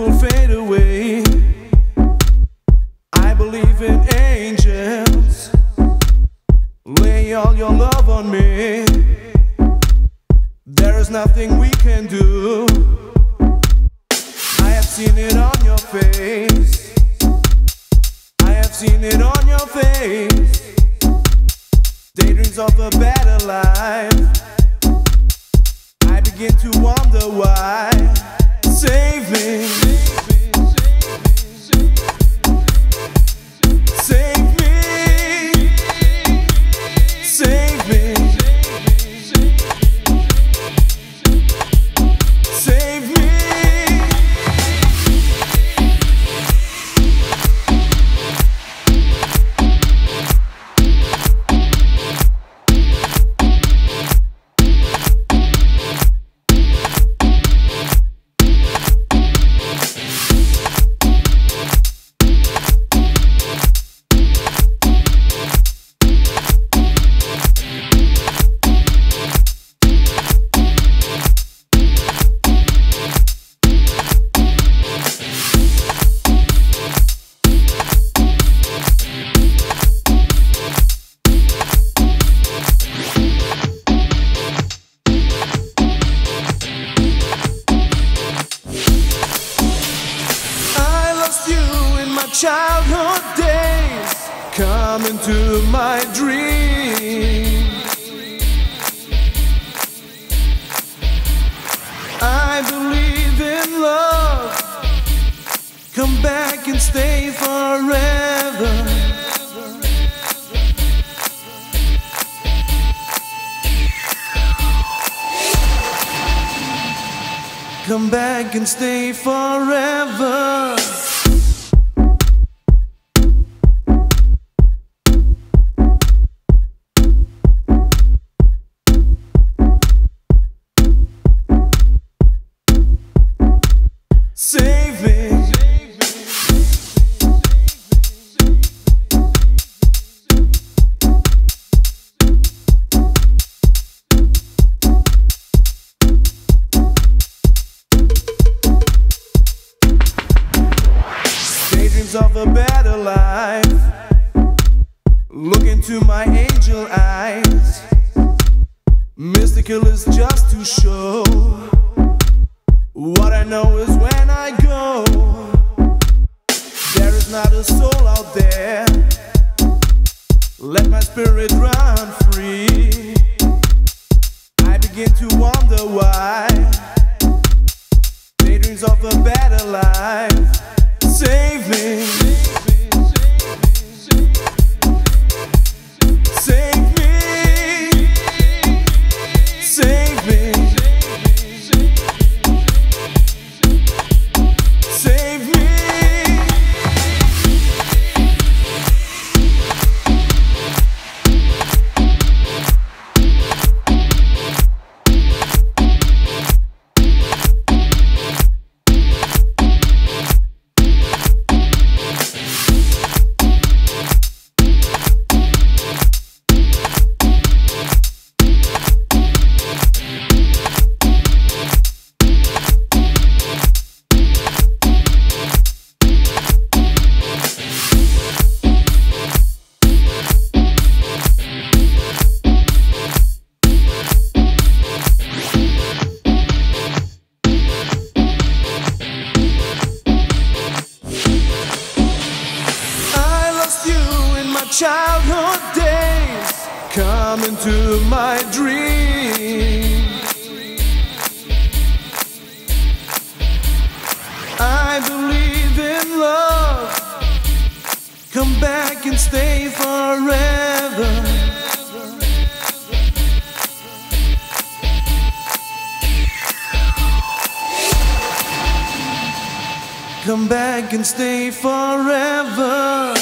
will fade away. I believe in angels. Lay all your love on me. There is nothing we can do. I have seen it on your face. I have seen it on your face. Daydreams of a better life. I begin to wonder why. Save me. Childhood days. Come into my dreams. I believe in love. Come back and stay forever. Come back and stay forever. Of a better life. Look into my angel eyes. Mystical is just to show. What I know is when I go, there is not a soul out there. childhood days come into my dream. I believe in love. Come back and stay forever. Come back and stay forever.